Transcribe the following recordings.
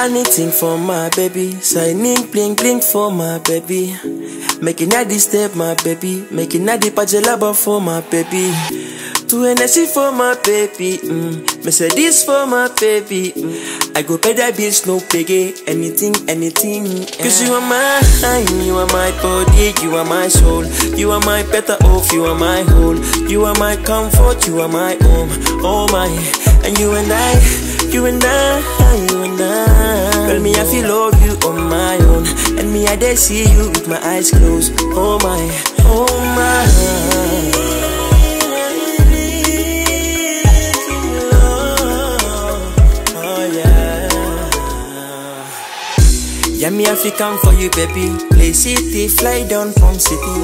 Anything for my baby, signing bling bling for my baby. Making that step, my baby. Making a the pajalaba for my baby. Two energy for my baby. Mm. Me say this for my baby. Mm. I go pay that bills, no pay anything, anything. Cause you are mine, you are my body, you are my soul. You are my better off, you are my whole. You are my comfort, you are my home. Oh my, and you and I, you and I, you and I. Girl, me I feel love you on my own, and me I dare see you with my eyes closed. Oh my, oh my. Yeah, me African for you, baby. Play city, fly down from city.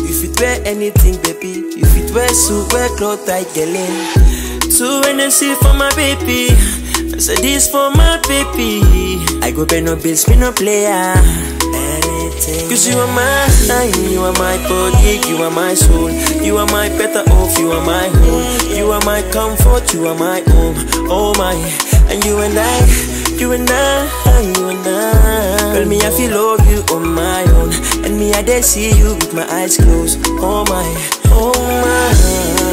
You fit wear anything, baby. You fit wear suit, wear clothes like Galen. Two NSC for my baby. I said this for my baby. I go pay no bills, me no player. Cause you are mine, you are my body, you are my soul. You are my better off, you are my home. You are my comfort, you are my home. Oh my, and you and I, you and I, you and I. Girl, me I feel love you on my own, and me I dare see you with my eyes closed. Oh my, oh my. Oh.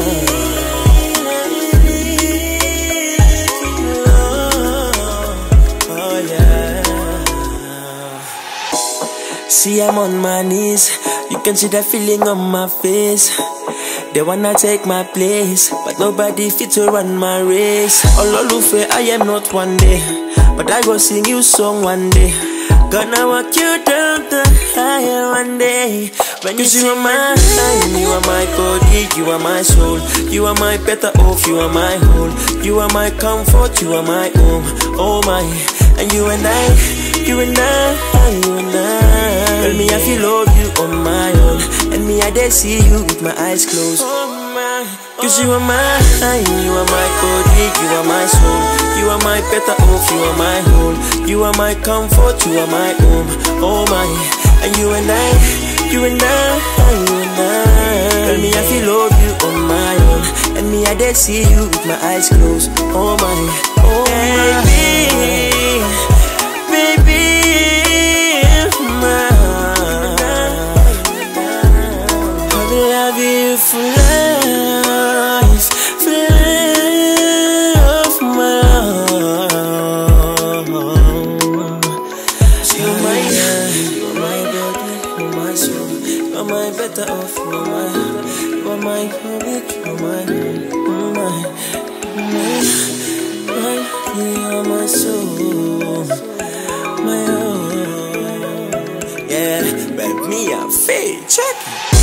See, I'm on my knees. You can see the feeling on my face. They wanna take my place, but nobody fit to run my race. Ololufe, I am not one day, but I go sing you song one day. Gonna walk you down the higher one day. When you see my mind, you are my body, you are my soul, you are my better off, you are my whole, you are my comfort, you are my home. Oh my, and you and I, you and I, you and I. Girl, me I feel love you I dare see you with my eyes closed. Oh my, cause you are mine, you are my body, you are my soul, you are my better off, you are my whole, you are my comfort, you are my home. Oh my, and you and I. You and I, you and I. Girl, me I feel love you on my own. And me I dare see you with my eyes closed. Oh my, oh baby Baby, better off, you're my, you're my hobby, you're my, my, my, my, you're my soul, my own. Yeah, but me, I'm fake, check it.